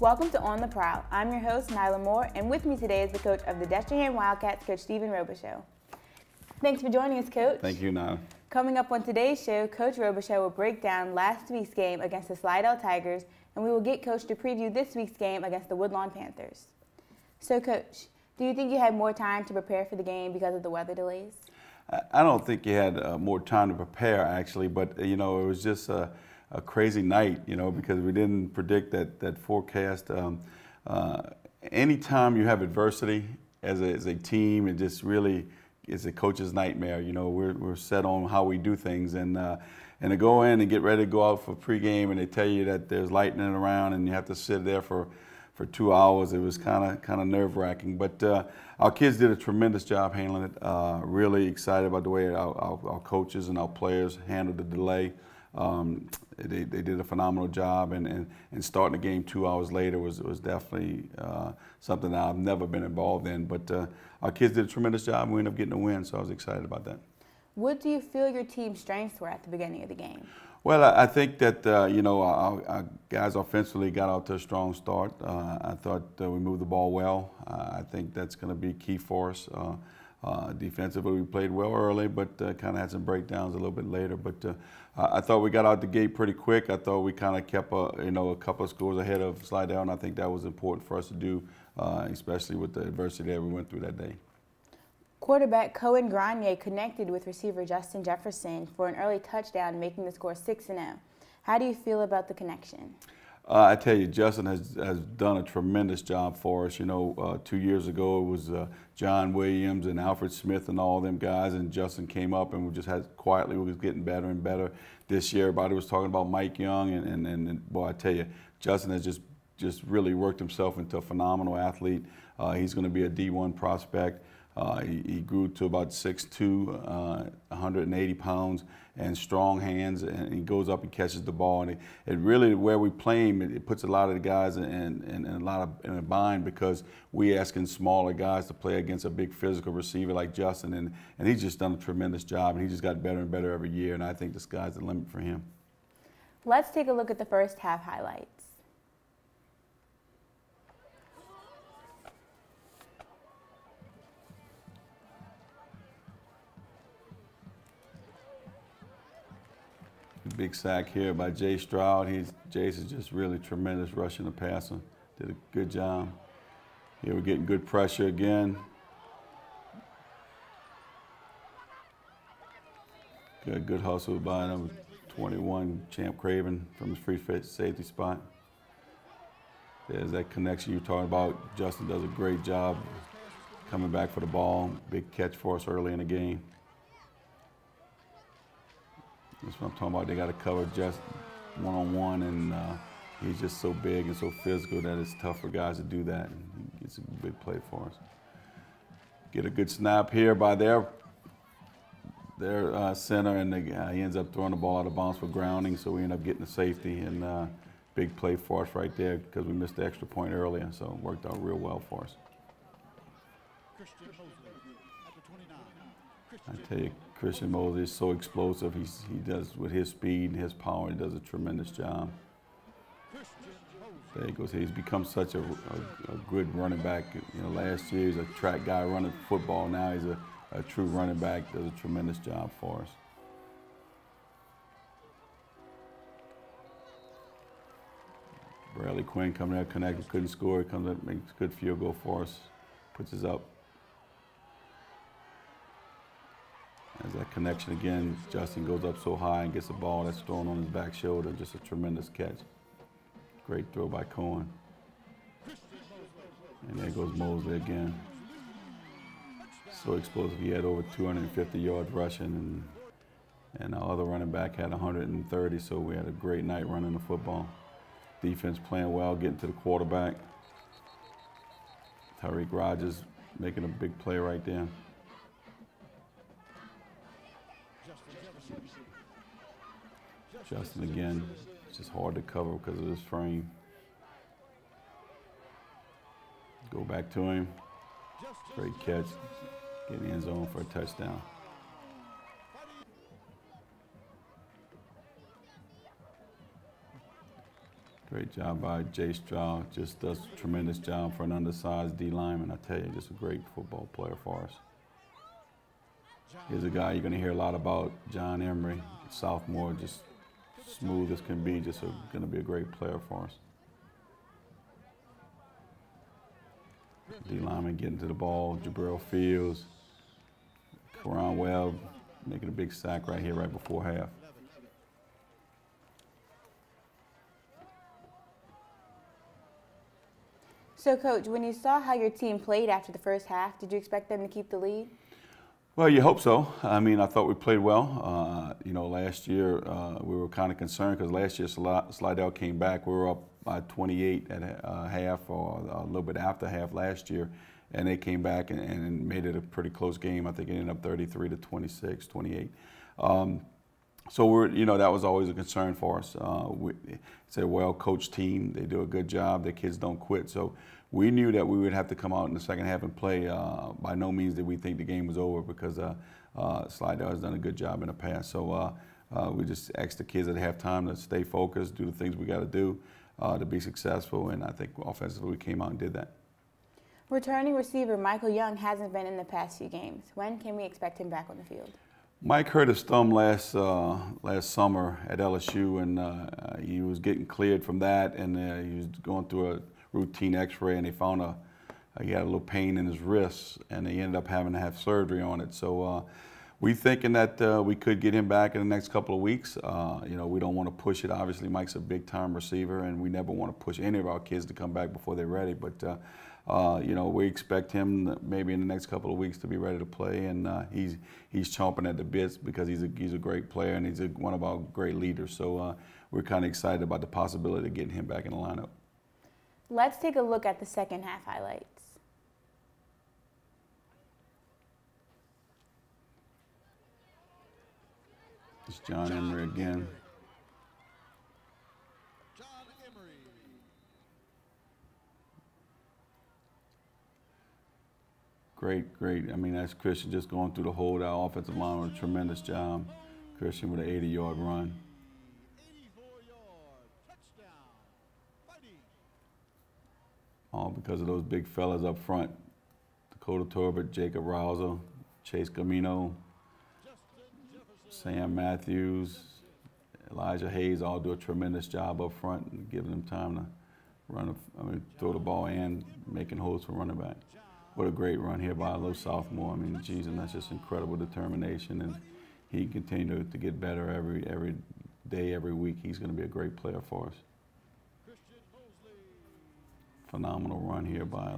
Welcome to On the Prowl. I'm your host, Nyla Moore, and with me today is the coach of the Destrehan Wildcats, Coach Stephen Robicheaux. Thanks for joining us, Coach. Thank you, Nyla. Coming up on today's show, Coach Robicheaux will break down last week's game against the Slidell Tigers, and we will get Coach to preview this week's game against the Woodlawn Panthers. So, Coach, do you think you had more time to prepare for the game because of the weather delays? I don't think you had uh, more time to prepare, actually, but you know it was just a, a crazy night, you know, because we didn't predict that that forecast. Um, uh, anytime you have adversity as a, as a team, it just really is a coach's nightmare. You know, we're, we're set on how we do things, and uh, and to go in and get ready to go out for pregame, and they tell you that there's lightning around, and you have to sit there for for two hours. It was kind of kind of nerve wracking, but uh, our kids did a tremendous job handling it. Uh, really excited about the way our, our, our, coaches and our players handled the delay. Um, they, they did a phenomenal job, and, and, and starting the game two hours later was, was definitely uh, something that I've never been involved in. But uh, our kids did a tremendous job, and we ended up getting a win, so I was excited about that. What do you feel your team's strengths were at the beginning of the game? Well, I, think that uh, you know our, our, guys offensively got out to a strong start. Uh, I thought uh, we moved the ball well. I think that's going to be key for us. Uh, defensively, we played well early, but uh, kind of had some breakdowns a little bit later. But uh, I thought we got out the gate pretty quick. I thought we kind of kept a, you know a couple of scores ahead of Slidell, and I think that was important for us to do, uh, especially with the adversity that we went through that day. Quarterback Cohen Granier connected with receiver Justin Jefferson for an early touchdown, making the score 6 0. How do you feel about the connection? Uh, I tell you, Justin has, has done a tremendous job for us. You know, uh, two years ago it was uh, John Williams and Alfred Smith and all them guys, and Justin came up and we just had quietly we was getting better and better. This year, everybody was talking about Mike Young, and, and, and boy, I tell you, Justin has just just really worked himself into a phenomenal athlete. Uh, he's going to be a D1 prospect. Uh, he, he, grew to about 6'2", uh, 180 pounds, and strong hands, and he goes up and catches the ball. And it, it really, where we play him, it, it, puts a lot of the guys in, in, in, a lot of in a bind because we asking smaller guys to play against a big physical receiver like Justin, and, and he's just done a tremendous job, and he just got better and better every year, and I think the sky's the limit for him. Let's take a look at the first half highlights. Big sack here by Jay Stroud. He's Jace is just really tremendous rushing the passer. Did a good job. Here we're getting good pressure again. Good, good hustle by number 21, Champ Craven from his free safety spot. There's that connection you're talking about. Justin does a great job coming back for the ball. Big catch for us early in the game. That's what I'm talking about. They got to cover just one on one, and uh, he's just so big and so physical that it's tough for guys to do that. And it's a big play for us. Get a good snap here by their their uh, center, and the, uh, he ends up throwing the ball out of bounds for grounding, so we end up getting the safety and uh, big play for us right there because we missed the extra point earlier, so it worked out real well for us. I tell you, Christian Mosley is so explosive. He's, he does, with his speed and his power, he does a tremendous job. There he goes. He's become such a, a, a, good running back. You know, last year he was a track guy running football. Now he's a, a true running back. Does a tremendous job for us. Bradley Quinn coming out, connected, couldn't score. He comes up, makes a good field goal for us, puts us up As that connection again, Justin goes up so high and gets a ball that's thrown on his back shoulder. Just a tremendous catch. Great throw by Cohen. And there goes Mosley again. So explosive. He had over 250 yards rushing, and, and our other running back had 130. So we had a great night running the football. Defense playing well, getting to the quarterback. Tariq Rogers making a big play right there. Justin again, it's just hard to cover because of his frame. Go back to him. Great catch. Get in the end zone for a touchdown. Great job by Jay Stroud. Just does a tremendous job for an undersized D lineman. I tell you, just a great football player for us. Here's a guy you're going to hear a lot about, John Emery, sophomore, just smooth as can be, just going to be a great player for us. D lineman getting to the ball, Jabril Fields, Karan Webb making a big sack right here, right before half. So, Coach, when you saw how your team played after the first half, did you expect them to keep the lead? Well, you hope so. I mean, I thought we played well. Uh, you know, last year uh, we were kind of concerned because last year Slidell came back. We were up by 28 at uh, half or a little bit after half last year, and they came back and, and, made it a pretty close game. I think it ended up 33 to 26, 28. Um, so we're, you know, that was always a concern for us. Uh, we, it's a well-coached team. They do a good job. Their kids don't quit. So we knew that we would have to come out in the second half and play. Uh, by no means did we think the game was over because uh, uh, Slidell has done a good job in the past. So uh, uh, we just asked the kids at halftime to stay focused, do the things we got to do uh, to be successful, and I think offensively we came out and did that. Returning receiver Michael Young hasn't been in the past few games. When can we expect him back on the field? Mike hurt his thumb last uh, last summer at LSU, and uh, he was getting cleared from that, and uh, he was going through a routine X-ray, and they found a he had a little pain in his wrist, and he ended up having to have surgery on it. So uh, we thinking that uh, we could get him back in the next couple of weeks. Uh, you know, we don't want to push it. Obviously, Mike's a big time receiver, and we never want to push any of our kids to come back before they're ready. But uh, you know, we expect him maybe in the next couple of weeks to be ready to play, and uh, he's he's chomping at the bits because he's a he's a great player and he's a, one of our great leaders. So uh, we're kind of excited about the possibility of getting him back in the lineup. Let's take a look at the second half highlights. It's John Emery again. John Emery. Great, great. I mean, that's Christian just going through the whole that offensive line with a tremendous job. Christian with an 80 yard run. Because of those big fellas up front. Dakota Torbert, Jacob Rouser, Chase Camino, Sam Matthews, Elijah Hayes all do a tremendous job up front and giving them time to run, I mean, throw the ball and making holes for running back what a great run here by a little sophomore. I mean, geez, and that's just incredible determination, and he continued to get better every every day, every week. He's going to be a great player for us. Phenomenal run here by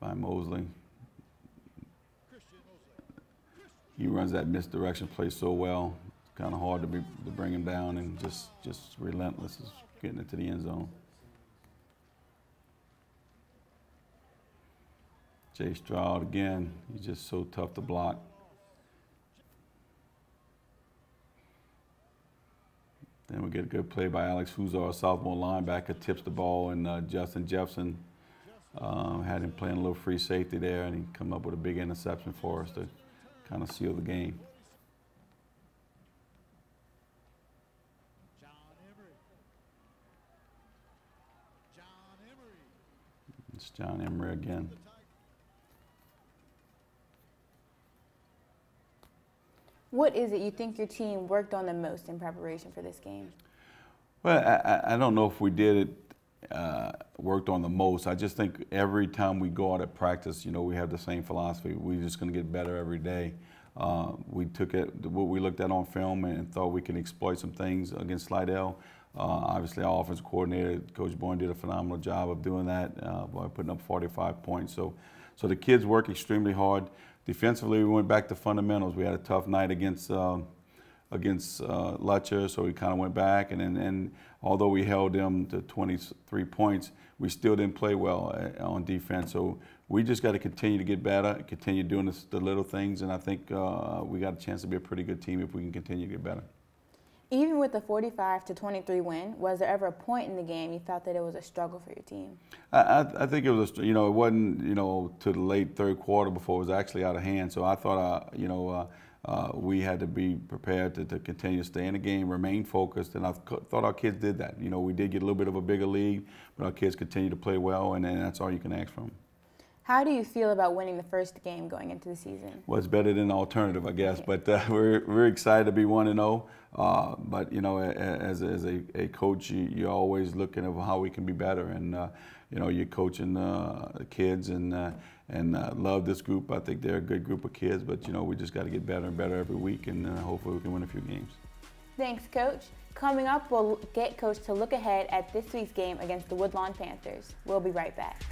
by Mosley. He runs that misdirection play so well. It's kind of hard to be to bring him down, and just just relentless, is getting into the end zone. Jay Stroud again, he's just so tough to block. Then we get a good play by Alex Huzar, a sophomore linebacker, tips the ball, and uh, Justin Jefferson uh, had him playing a little free safety there, and he come up with a big interception for us to kind of seal the game. It's John Emery again. What is it you think your team worked on the most in preparation for this game? Well, I, I don't know if we did it, uh, worked on the most. I just think every time we go out at practice, you know, we have the same philosophy. We're just going to get better every day. Uh, we took it, what we looked at on film and thought we can exploit some things against Slidell. Uh, obviously, our offense coordinator, Coach Bourne, did a phenomenal job of doing that uh, by putting up 45 points. So, so the kids work extremely hard. Defensively, we went back to fundamentals. We had a tough night against uh, against uh, so we kind of went back. And, and, and although we held them to 23 points, we still didn't play well uh, on defense. So we just got to continue to get better, continue doing this, the little things, and I think uh, we got a chance to be a pretty good team if we can continue to get better. Even with the 45 to 23 win, was there ever a point in the game you felt that it was a struggle for your team? I, I think it was, a, you know, it wasn't, you know, to the late third quarter before it was actually out of hand. So I thought, uh, you know, uh, uh, we had to be prepared to, to continue to stay in the game, remain focused, and I th- thought our kids did that. You know, we did get a little bit of a bigger league, but our kids continue to play well, and, and that's all you can ask from them. How do you feel about winning the first game going into the season? Well, it's better than the alternative, I guess. But uh, we're, we're excited to be 1 and 0. Uh, but, you know, as, as a, a coach, you, you're always looking at how we can be better. And, uh, you know, you're coaching uh, the kids and, uh, and uh, love this group. I think they're a good group of kids. But, you know, we just got to get better and better every week. And hopefully we can win a few games. Thanks, Coach. Coming up, we'll get Coach to look ahead at this week's game against the Woodlawn Panthers. We'll be right back.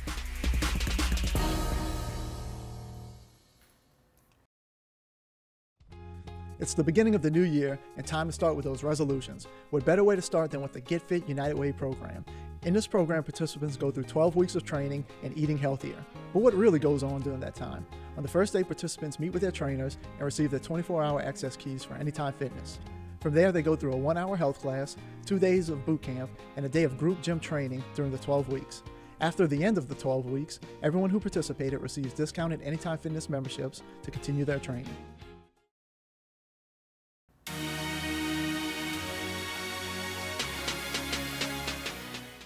It's the beginning of the new year and time to start with those resolutions. What better way to start than with the Get Fit United Way program? In this program, participants go through 12 weeks of training and eating healthier. But what really goes on during that time? On the first day, participants meet with their trainers and receive their 24 hour access keys for Anytime Fitness. From there, they go through a one hour health class, two days of boot camp, and a day of group gym training during the 12 weeks. After the end of the 12 weeks, everyone who participated receives discounted Anytime Fitness memberships to continue their training.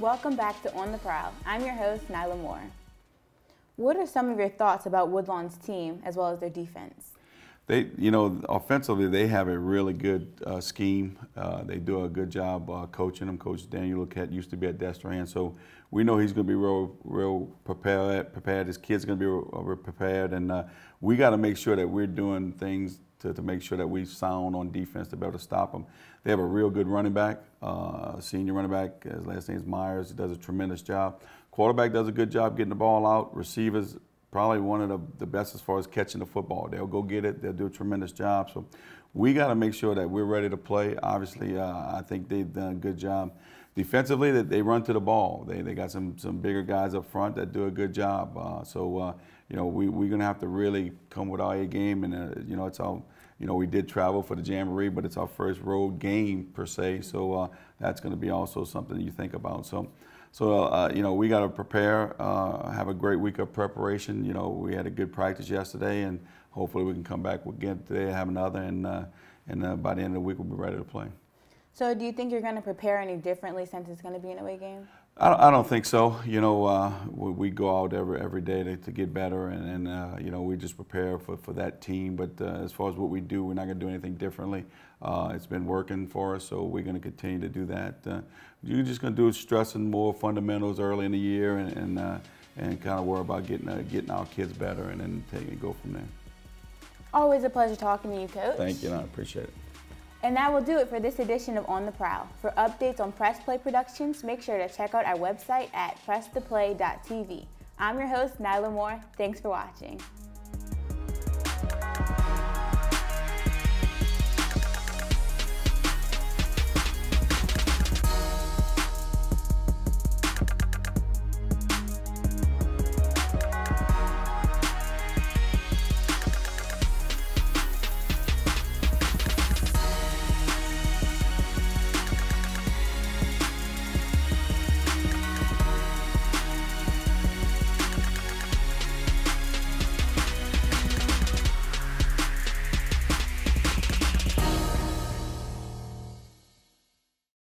Welcome back to On the Prowl. I'm your host, Nyla Moore. What are some of your thoughts about Woodlawn's team as well as their defense? They, you know, offensively, they have a really good uh, scheme. Uh, they do a good job uh, coaching them. Coach Daniel Luquette used to be at Destrehan, so we know he's going to be real, real prepared. Prepared. His kids are going to be real, real prepared, and uh, we got to make sure that we're doing things to, to make sure that we sound on defense to be able to stop them. They have a real good running back, uh, senior running back. His last name is Myers. He does a tremendous job. Quarterback does a good job getting the ball out. Receivers, probably one of the, the best as far as catching the football. They'll go get it. They'll do a tremendous job. So we got to make sure that we're ready to play. Obviously, uh, I think they've done a good job. Defensively, that they run to the ball. They, they got some, some bigger guys up front that do a good job. Uh, so, uh, you know, we, we're going to have to really come with our A game. And, uh, you know, it's all you know, we did travel for the Jamboree, but it's our first road game per se, so uh, that's going to be also something you think about. So, so uh, you know, we got to prepare, uh, have a great week of preparation. You know, we had a good practice yesterday, and hopefully we can come back again today, have another, and uh, and uh, by the end of the week we'll be ready to play. So, do you think you're going to prepare any differently since it's going to be an away game? I, don't think so. You know, uh, we, we, go out every every day to, to get better, and, and uh, you know we just prepare for, for that team. But uh, as far as what we do, we're not going to do anything differently. Uh, it's been working for us, so we're going to continue to do that. Uh, you're just going to do is stressing more fundamentals early in the year, and and, uh, and kind of worry about getting getting our kids better, and then take and go from there. Always a pleasure talking to you, Coach. Thank you, I appreciate it. And that will do it for this edition of On the Prowl. For updates on Press Play Productions, make sure to check out our website at presstoplay.tv. I'm your host, Nyla Moore. Thanks for watching.